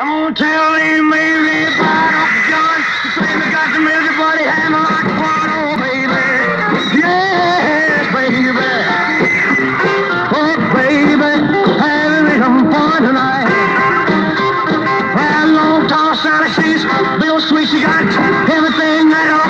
I'm gonna tell maybe about Uncle John. The same I got the milky body hammer like one, oh baby. Yeah, baby. Oh baby, having me tonight. Sweet. She got everything that Uncle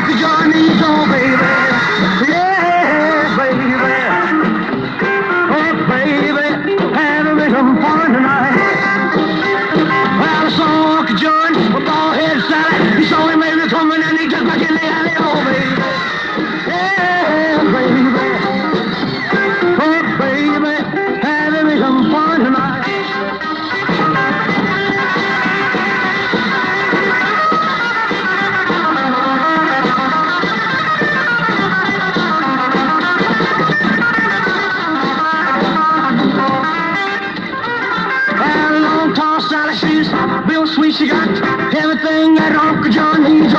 she got everything that Uncle John needs.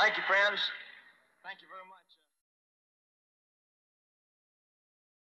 Thank you, friends. Thank you very much.